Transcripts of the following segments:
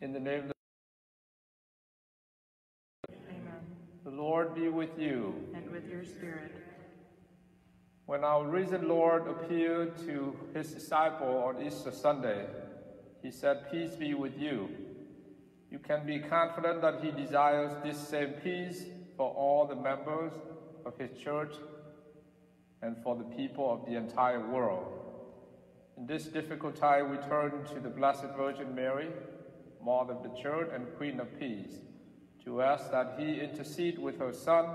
In the name of Amen. the Lord be with you. And with your spirit. When our risen Lord appeared to his disciple on Easter Sunday, he said, Peace be with you. You can be confident that he desires this same peace for all the members of his church and for the people of the entire world. In this difficult time, we turn to the Blessed Virgin Mary, Mother of the Church and Queen of Peace, to ask that he intercede with her Son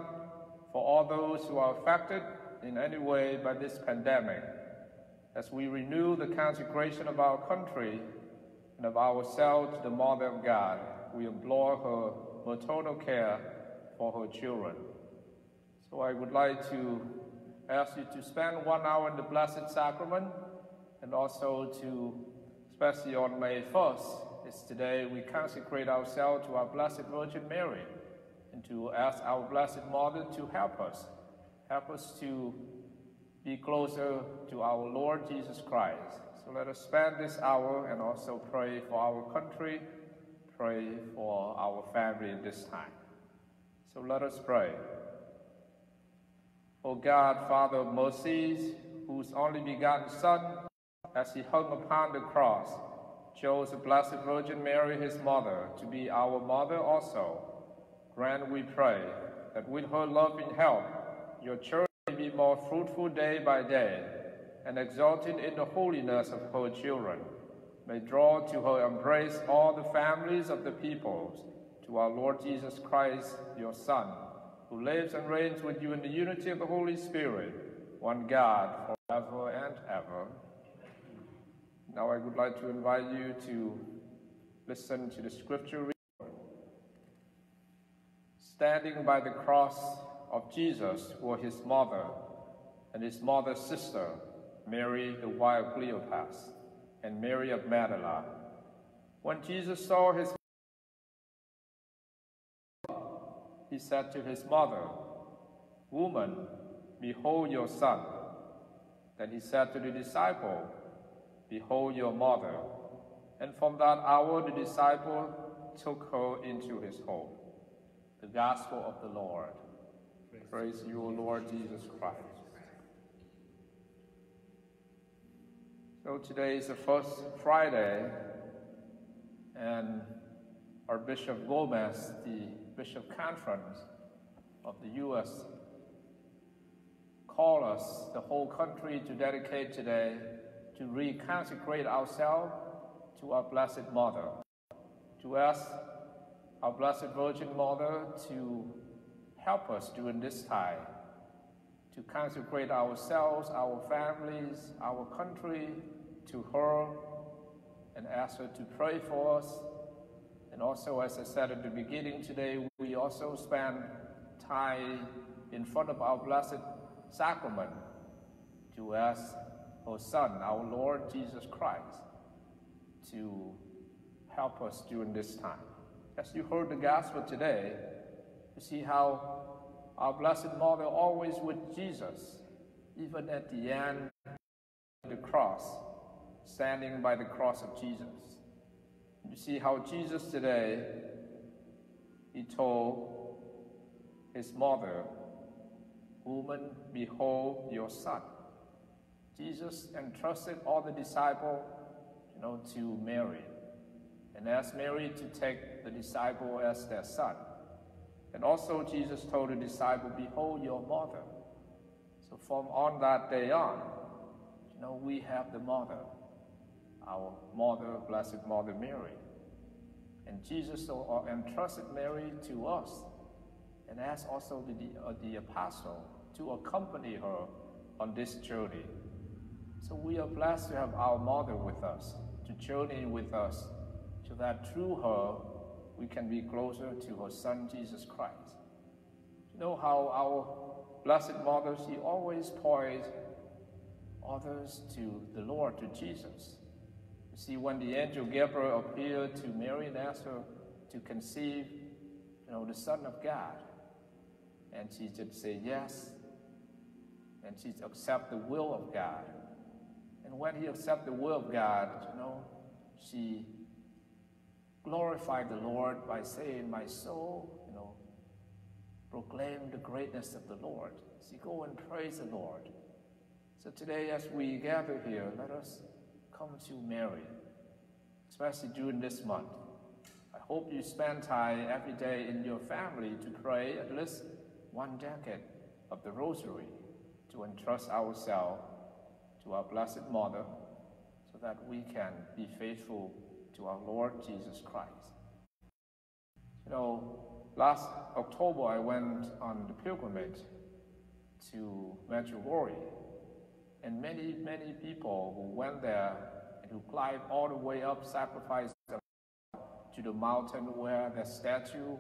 for all those who are affected in any way by this pandemic. As we renew the consecration of our country and of ourselves to the Mother of God, we implore her maternal care for her children. So I would like to ask you to spend one hour in the Blessed Sacrament and also to, especially on May 1st, it's today we consecrate ourselves to our Blessed Virgin Mary and to ask our Blessed Mother to help us, help us to be closer to our Lord Jesus Christ. So let us spend this hour and also pray for our country, pray for our family in this time. So let us pray. O God, Father of mercies, whose only begotten Son, as he hung upon the cross, chose the Blessed Virgin Mary, his mother, to be our mother also. Grant, we pray, that with her loving help, your church may be more fruitful day by day, and exalted in the holiness of her children, may draw to her embrace all the families of the peoples, to our Lord Jesus Christ, your Son, who lives and reigns with you in the unity of the Holy Spirit, one God, forever and ever. Now I would like to invite you to listen to the scripture reading. Standing by the cross of Jesus were his mother and his mother's sister, Mary the wife of Cleopas, and Mary of Magdala. When Jesus saw his mother, he said to his mother, Woman, behold your son. Then he said to the disciple, Behold your mother. And from that hour the disciple took her into his home. The Gospel of the Lord. Praise you, O Lord Jesus Christ. So today is the first Friday, and our Bishop Gomez, the Bishop Conference of the U.S., called us, the whole country, to dedicate today to reconsecrate ourselves to our Blessed Mother, to ask our Blessed Virgin Mother to help us during this time, to consecrate ourselves, our families, our country to her, and ask her to pray for us. And also, as I said at the beginning today, we also spend time in front of our Blessed Sacrament to ask her Son, our Lord Jesus Christ, to help us during this time. As you heard the gospel today, you see how our Blessed Mother always with Jesus, even at the end of the cross, standing by the cross of Jesus. You see how Jesus today, he told his mother, Woman, behold your son. Jesus entrusted all the disciples, you know, to Mary, and asked Mary to take the disciple as their son. And also Jesus told the disciple, Behold your mother. So from on that day on, you know, we have the mother, our mother, Blessed Mother Mary. And Jesus entrusted Mary to us and asked also the, uh, the apostle to accompany her on this journey. So we are blessed to have our mother with us, to journey with us, so that through her we can be closer to her son Jesus Christ. You know how our Blessed Mother, she always points others to the Lord, to Jesus. You see, when the angel Gabriel appeared to Mary and asked her to conceive, you know, the Son of God, and she just said yes, and she accept the will of God. And when he accepted the will of God, you know, she glorified the Lord by saying, My soul, you know, proclaim the greatness of the Lord. See, go and praise the Lord. So today, as we gather here, let us come to Mary, especially during this month. I hope you spend time every day in your family to pray at least one decade of the Rosary to entrust ourselves to our Blessed Mother so that we can be faithful to our Lord Jesus Christ. You know, last October I went on the pilgrimage to Medjugorje, and many, many people who went there and who climbed all the way up sacrificed to the mountain where the statue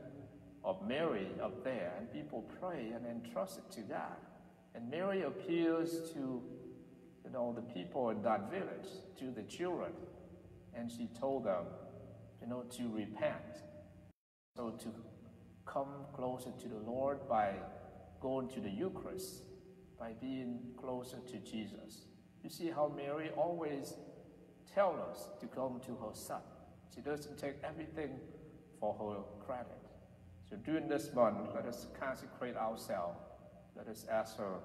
of Mary up there, and people pray and entrust it to God. And Mary appears to, you know, the people in that village, to the children, and she told them, you know, to repent. So to come closer to the Lord by going to the Eucharist, by being closer to Jesus. You see how Mary always tells us to come to her son. She doesn't take everything for her credit. So during this month, let us consecrate ourselves. Let us ask her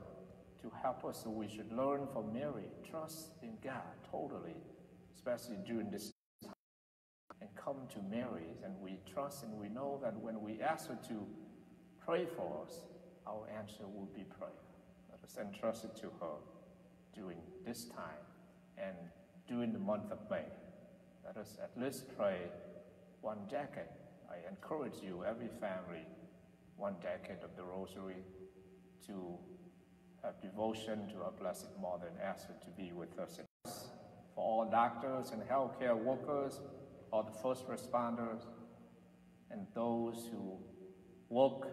to help us we should learn from Mary, trust in God totally, especially during this time, and come to Mary. And we trust and we know that when we ask her to pray for us, our answer will be prayer. Let us entrust it to her during this time and during the month of May. Let us at least pray one decade. I encourage you, every family, one decade of the Rosary to devotion to our Blessed Mother and ask her to be with us. For all doctors and healthcare workers, all the first responders, and those who work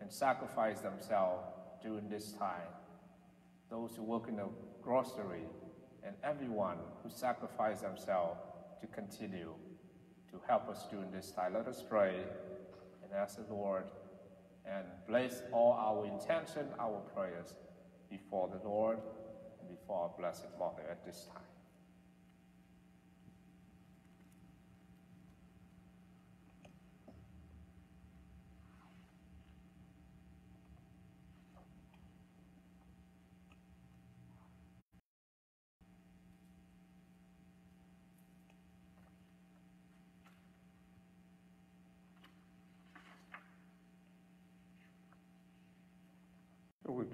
and sacrifice themselves during this time, those who work in the grocery, and everyone who sacrifice themselves to continue to help us during this time. Let us pray and ask the Lord and bless all our intention, our prayers before the Lord and before our Blessed Mother at this time.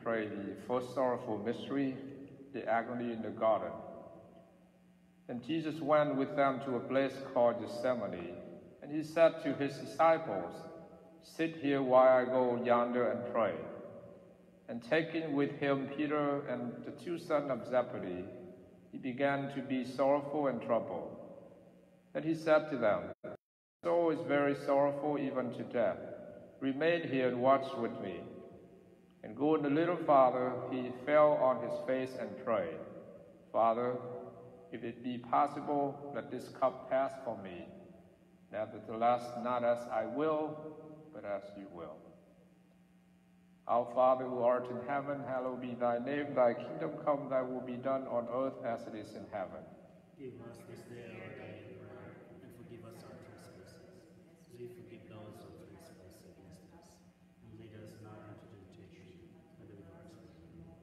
Pray the first sorrowful mystery, the agony in the garden. And Jesus went with them to a place called Gethsemane, and he said to his disciples, Sit here while I go yonder and pray. And taking with him Peter and the two sons of Zebedee, he began to be sorrowful and troubled. And he said to them, soul is very sorrowful even to death. Remain here and watch with me. And going a little farther, he fell on his face and prayed, Father, if it be possible, let this cup pass from me. Nevertheless, not as I will, but as you will. Our Father who art in heaven, hallowed be thy name. Thy kingdom come, thy will be done on earth as it is in heaven. Give us this day our daily bread, and forgive us our trespasses, as we forgive those who trespass against us. And lead us not into temptation, but deliver us from evil.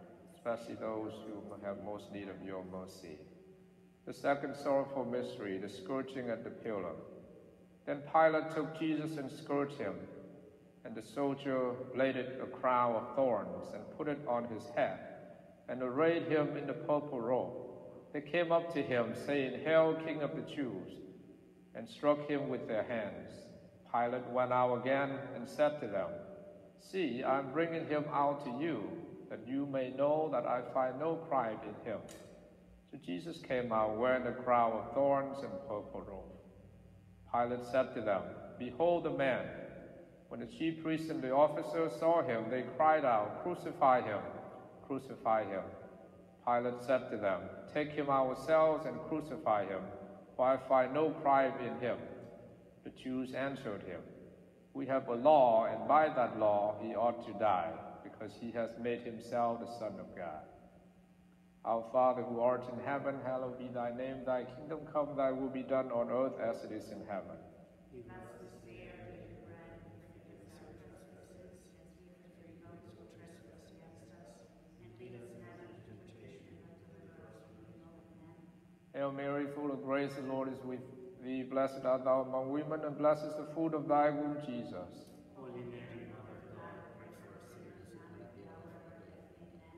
especially those who have most need of your mercy. The second sorrowful mystery, the scourging at the pillar. Then Pilate took Jesus and scourged him, and the soldier laid a crown of thorns and put it on his head, and arrayed him in the purple robe. They came up to him, saying, Hail, King of the Jews, and struck him with their hands. Pilate went out again and said to them, See, I am bringing him out to you, that you may know that I find no crime in him. So Jesus came out wearing a crown of thorns and purple robe. Pilate said to them, Behold the man. When the chief priests and the officers saw him, they cried out, Crucify him! Crucify him! Pilate said to them, Take him ourselves and crucify him, for I find no crime in him. The Jews answered him, We have a law, and by that law he ought to die, because he has made himself the Son of God. Our Father who art in heaven, hallowed be thy name. Thy kingdom come, thy will be done on earth as it is in heaven. Give us this day our daily bread, and forgive us our trespasses, as we forgive those who trespass against us. And lead us not into temptation, but deliver us from evil. Amen. Hail Mary, full of grace, the Lord is with thee. Blessed art thou among women, and blessed is the fruit of thy womb, Jesus. Holy Mary, Mother of God, pray for us sinners now and at the hour of our death. Amen.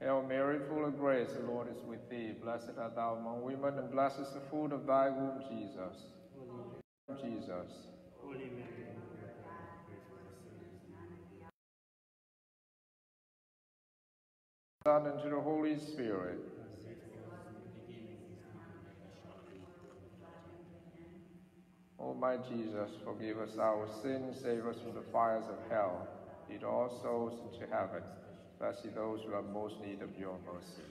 Hail Mary, full of grace, the Lord is with thee. Blessed art thou among women, and blessed is the fruit of thy womb, Jesus. Holy, Jesus. Holy Mary, Son, and to the Holy Spirit. O my Jesus, forgive us our sins, save us from the fires of hell. Lead all souls into heaven, especially those who have most need of your mercy.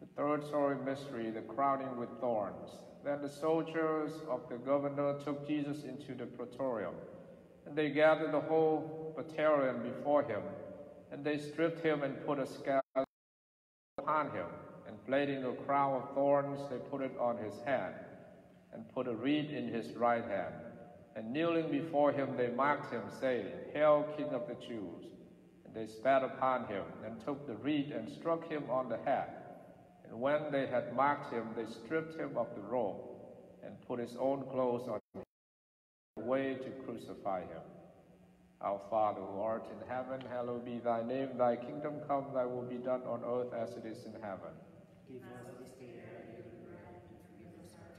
The third sorry mystery, the crowning with thorns. Then the soldiers of the governor took Jesus into the praetorium, and they gathered the whole battalion before him, and they stripped him and put a scab upon him, and plaiting a crown of thorns, they put it on his head, and put a reed in his right hand. And kneeling before him, they mocked him, saying, Hail, King of the Jews! And they spat upon him, and took the reed and struck him on the head. And when they had mocked him, they stripped him of the robe, and put his own clothes on him, away to crucify him. Our Father who art in heaven, hallowed be thy name. Thy kingdom come, thy will be done on earth as it is in heaven. Give us this day our daily bread, and forgive us our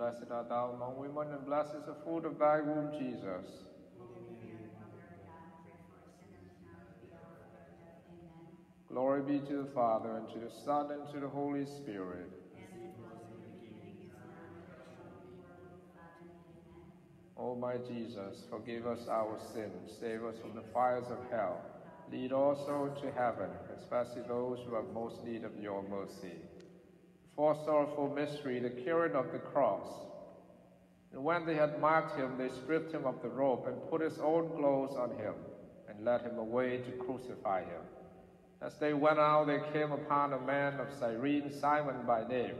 Blessed art thou among women, and blessed is the fruit of thy womb, Jesus. Glory be to the Father, and to the Son, and to the Holy Spirit. O my Jesus, forgive us our sins, save us from the fires of hell. Lead all souls to heaven, especially those who have most need of your mercy. For sorrowful mystery, the carrying of the cross. And when they had marked him, they stripped him of the robe and put his own clothes on him, and led him away to crucify him. As they went out, they came upon a man of Cyrene, Simon by name.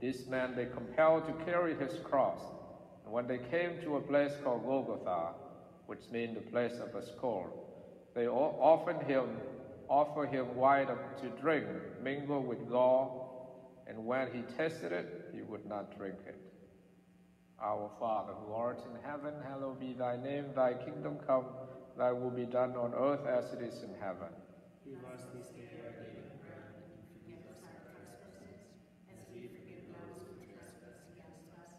This man they compelled to carry his cross. And when they came to a place called Golgotha, which means the place of a skull, they offered him, offered him wine to drink, mingled with gall, and when he tasted it, he would not drink it. Our Father, who art in heaven, hallowed be thy name, thy kingdom come, thy will be done on earth as it is in heaven. Give us this day our daily bread, and forgive us our trespasses, as we forgive those who trespass against us.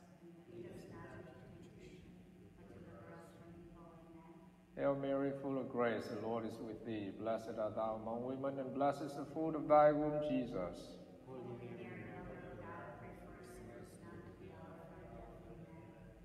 Lead us not into temptation, but deliver us from evil. Amen. Hail Mary, full of grace, the Lord is with thee. Blessed art thou among women, and blessed is the fruit of thy womb, Jesus. Holy Mary, Mother of God, pray for us sinners now and at the hour of our death. Amen.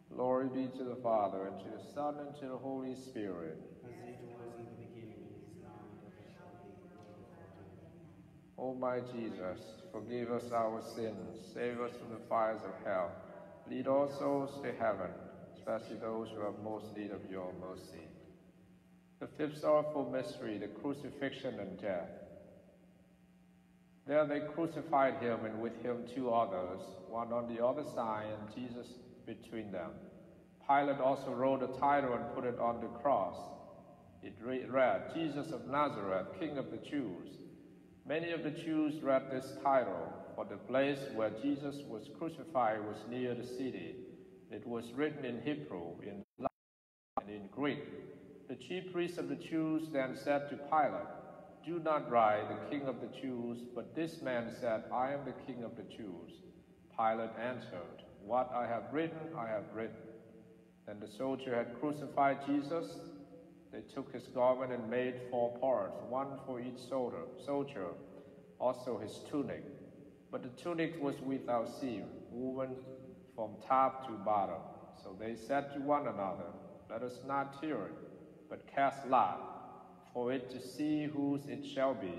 Glory be to the Father, and to the Son, and to the Holy Spirit. As it was in the beginning, is now, and ever shall be, world without O my Jesus, forgive us our sins, save us from the fires of hell, lead all souls to heaven, especially those who have most need of your mercy. The fifth sorrowful mystery, the crucifixion and death. There they crucified him, and with him two others, one on the other side, and Jesus between them. Pilate also wrote a title and put it on the cross. It read, Jesus of Nazareth, King of the Jews. Many of the Jews read this title, for the place where Jesus was crucified was near the city. It was written in Hebrew, in Latin, and in Greek. The chief priests of the Jews then said to Pilate, Do not write the King of the Jews, but this man said, I am the King of the Jews. Pilate answered, What I have written, I have written. Then the soldier had crucified Jesus. They took his garment and made four parts, one for each soldier, soldier, also his tunic. But the tunic was without seam, woven from top to bottom. So they said to one another, Let us not tear it, but cast lot, for it to see whose it shall be.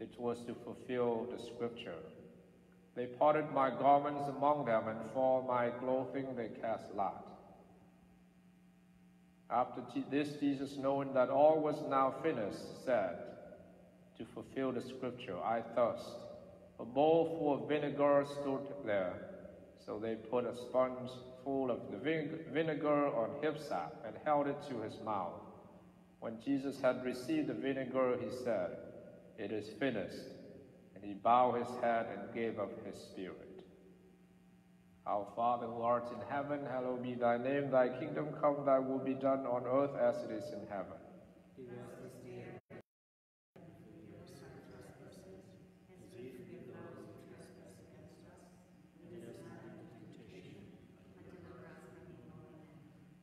It was to fulfill the scripture. They parted my garments among them, and for my clothing they cast lot. After this, Jesus, knowing that all was now finished, said, To fulfill the scripture, I thirst. A bowl full of vinegar stood there. So they put a sponge full of the vinegar on hyssop and held it to his mouth. When Jesus had received the vinegar, he said, It is finished. And he bowed his head and gave up his spirit. Our Father who art in heaven, hallowed be thy name. Thy kingdom come, thy will be done on earth as it is in heaven. Give us this day our daily bread, and forgive us our trespasses, as we forgive those who trespass against us. And lead us not into temptation, but deliver us from evil.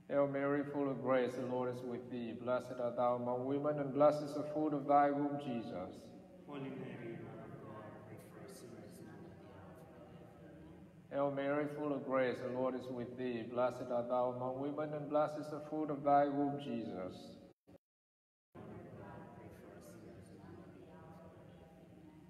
Hail Mary, full of grace, the Lord is with thee. Blessed art thou among women, and blessed is the fruit of thy womb, Jesus. Holy Mary, Mother of God, pray for us sinners now and at the hour of our death. Hail Mary, full of grace, the Lord is with thee. Blessed art thou among women, and blessed is the fruit of thy womb, Jesus.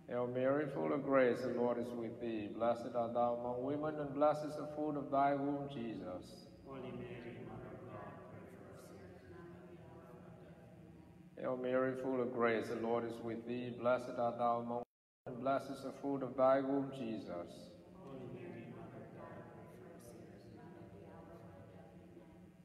Hail Mary, full of grace, the Lord is with thee. Blessed art thou among women, and blessed is the fruit of thy womb, Jesus. Holy Mary, Mother of God, pray for us sinners now and at the hour of our death. Hail Mary, full of grace, the Lord is with thee. Blessed art thou among women, and blessed is the fruit of thy womb, Jesus. Holy Mary, Mother of God, pray for us sinners now and at the hour of our death.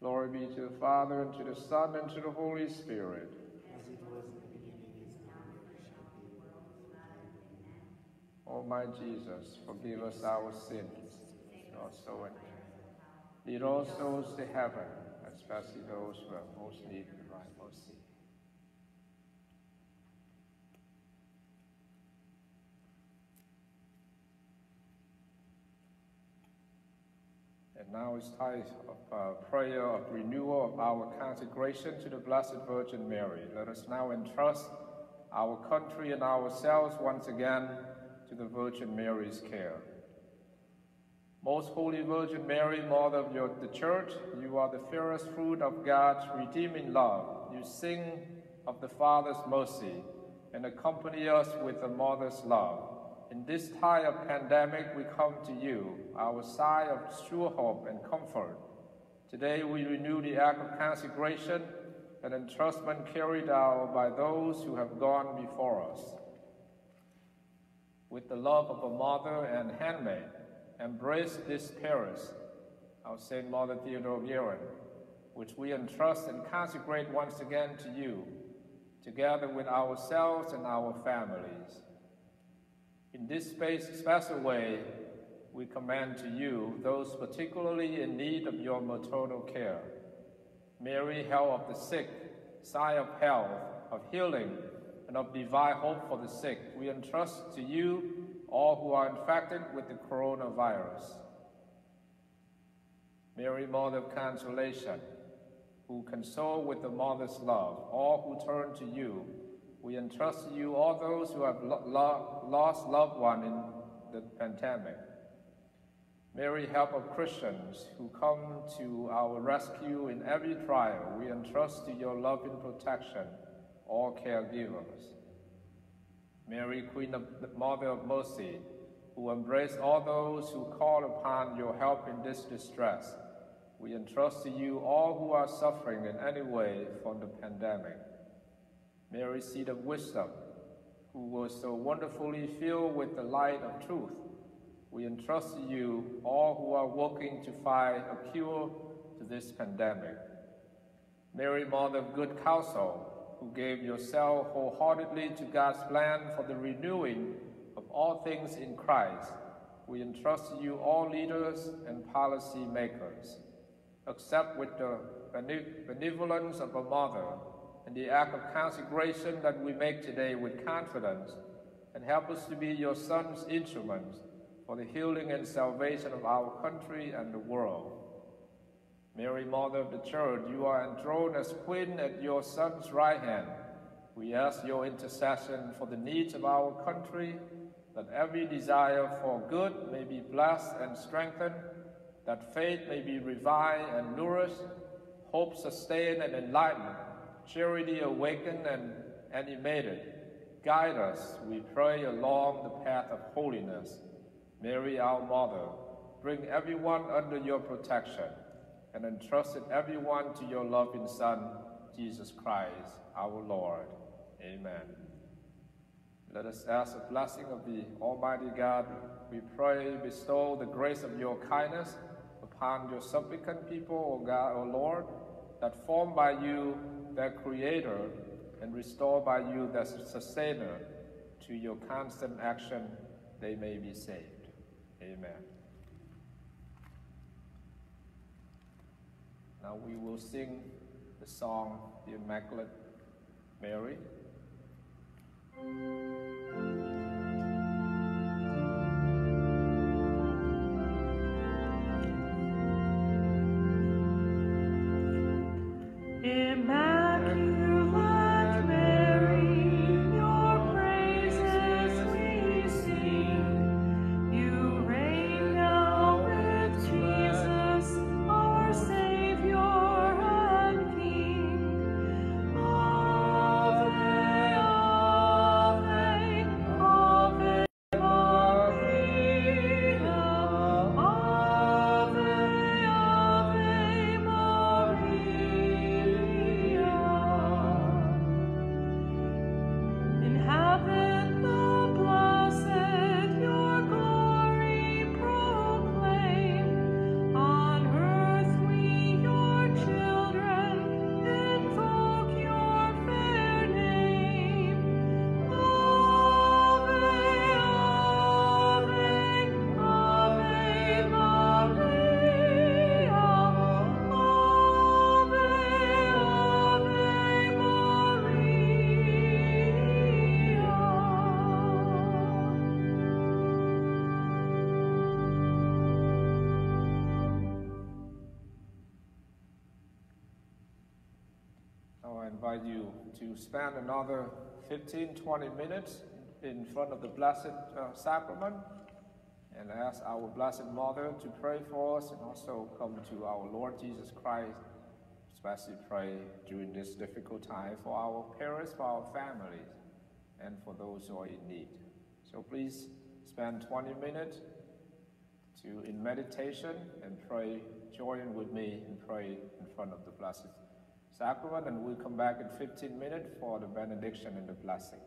Glory be to the Father, and to the Son, and to the Holy Spirit. As it was in the beginning, is now, and ever shall be, world without end. Amen. O my Jesus, forgive us our sins, also and lead all souls to heaven, especially those who have most need of thy mercy. And now it's time of uh, prayer of renewal of our consecration to the Blessed Virgin Mary. Let us now entrust our country and ourselves once again to the Virgin Mary's care. Most Holy Virgin Mary, Mother of your, the Church, you are the fairest fruit of God's redeeming love. You sing of the Father's mercy and accompany us with the Mother's love. In this time of pandemic, we come to you, our sigh of sure hope and comfort. Today we renew the act of consecration and entrustment carried out by those who have gone before us. With the love of a mother and handmaid, embrace this parish, our Saint Mother Theodore of Guerin, which we entrust and consecrate once again to you, together with ourselves and our families. In this space, special way, we commend to you those particularly in need of your maternal care. Mary, help of the sick, sign of health, of healing, and of divine hope for the sick, we entrust to you all who are infected with the coronavirus. Mary, Mother of Consolation, who console with the mother's love all who turn to you. We entrust to you all those who have lo lo lost loved one in the pandemic. Mary, help of Christians who come to our rescue in every trial, we entrust to your loving protection all caregivers. Mary, Queen of the Mother of Mercy, who embrace all those who call upon your help in this distress, we entrust to you all who are suffering in any way from the pandemic. Mary, seat of wisdom, who was so wonderfully filled with the light of truth, we entrust to you all who are working to find a cure to this pandemic. Mary, Mother of Good Counsel, who gave yourself wholeheartedly to God's plan for the renewing of all things in Christ, we entrust to you all leaders and policy makers. Accept with the benevolence of a mother and the act of consecration that we make today with confidence, and help us to be your Son's instruments for the healing and salvation of our country and the world. Mary, Mother of the Church, you are enthroned as Queen at your Son's right hand. We ask your intercession for the needs of our country, that every desire for good may be blessed and strengthened, that faith may be revived and nourished, hope sustained and enlightened, charity awakened and animated. Guide us, we pray, along the path of holiness. Mary, our Mother, bring everyone under your protection and entrusted everyone to your loving Son, Jesus Christ, our Lord. Amen. Let us ask the blessing of the Almighty God. We pray, bestow the grace of your kindness upon your supplicant people, O God, O Lord, that formed by you their creator and restored by you their sustainer, to your constant action they may be saved. Amen. Now we will sing the song, The Immaculate Mary. Invite you to spend another 15, 20 minutes in front of the Blessed uh, Sacrament and ask our Blessed Mother to pray for us and also come to our Lord Jesus Christ, especially pray during this difficult time for our parents, for our families, and for those who are in need. So please spend 20 minutes to, in meditation, and pray, join with me and pray in front of the Blessed Sacrament, and we'll come back in 15 minutes for the benediction and the blessing.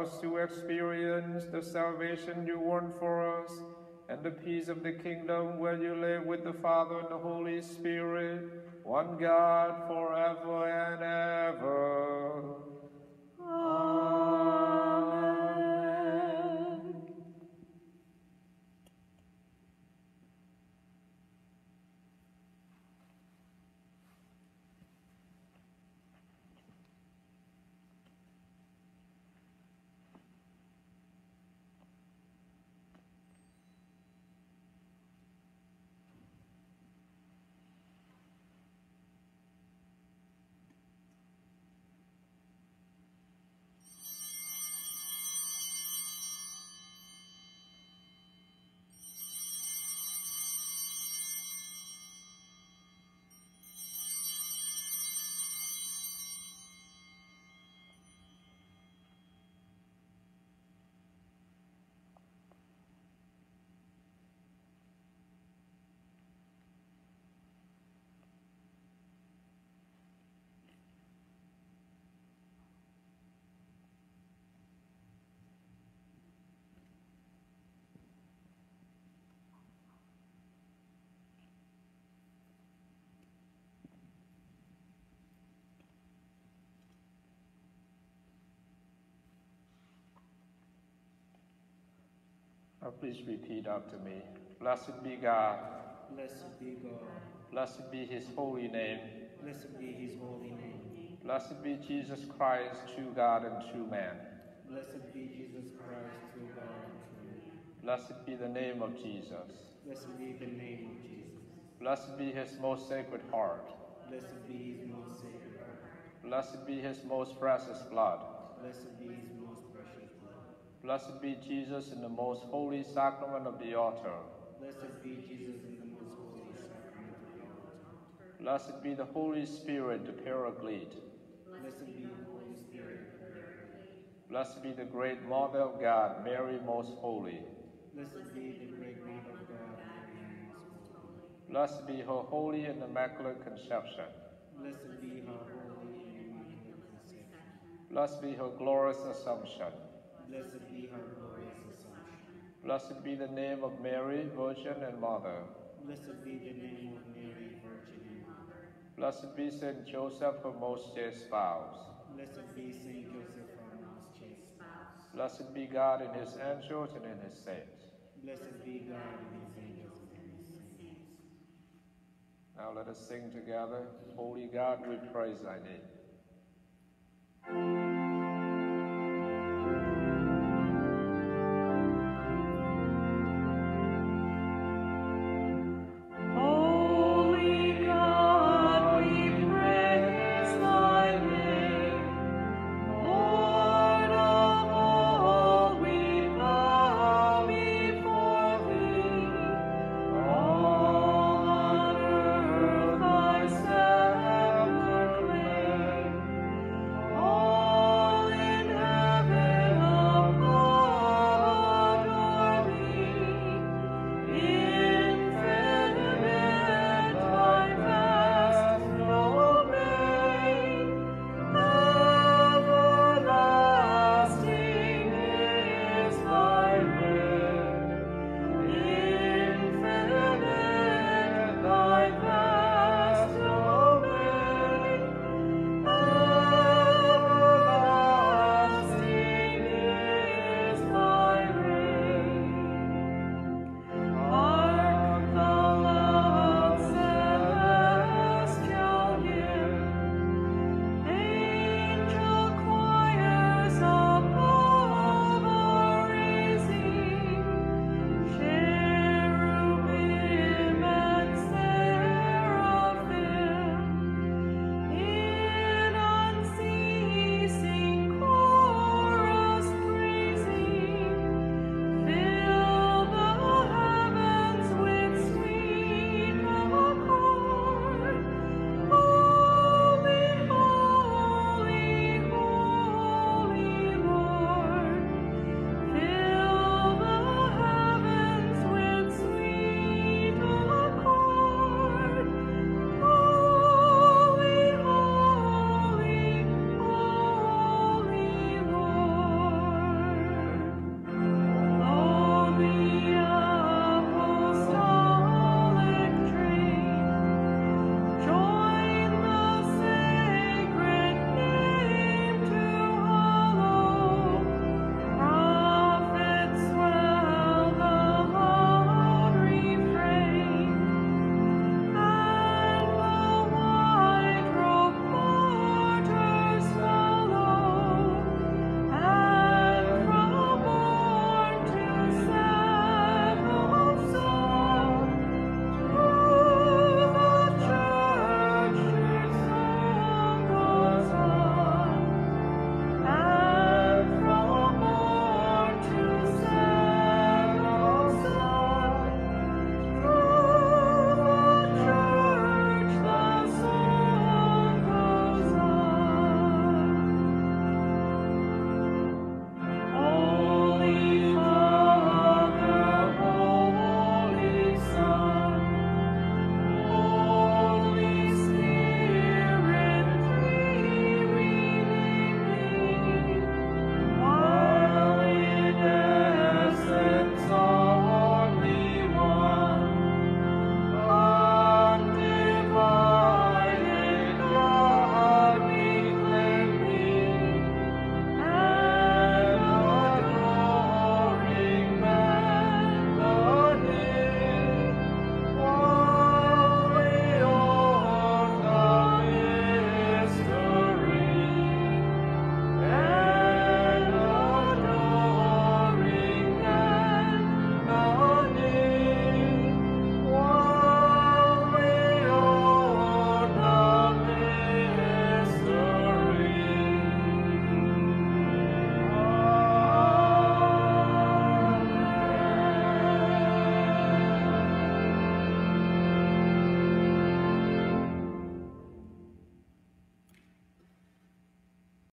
Us to experience the salvation you won for us and the peace of the kingdom where you live with the Father and the Holy Spirit, one God forever and ever. Now please repeat after me. Blessed be God. Blessed be God. Blessed be his holy name. Blessed be his holy name. Blessed be Jesus Christ, true God and true man. Blessed be Jesus Christ, true God and true man. Blessed be the name of Jesus. Blessed be the name of Jesus. Blessed be his most sacred heart. Blessed be his most sacred heart. Blessed be his most precious blood. Blessed be his most precious blood. Blessed be Jesus in the most holy sacrament of the altar. Blessed be Jesus in the most holy sacrament of the altar. Blessed be the Holy Spirit, the Paraclete. Blessed be the Holy Spirit. paraclete. Blessed be the great Mother of God, Mary most holy. Blessed be the great Mother of God, Mary most holy. Blessed be her holy and immaculate conception. Blessed be her holy and immaculate conception. Blessed be her glorious assumption. Blessed be her glorious assumption. Blessed be the name of Mary, Virgin and Mother. Blessed be the name of Mary, Virgin and Mother. Blessed be Saint Joseph, her most chaste spouse. Blessed be Saint Joseph, her most chaste spouse. Blessed be God in his angels and in his saints. Blessed be God and his angels and in his saints. Now let us sing together. Holy God, we praise thy name.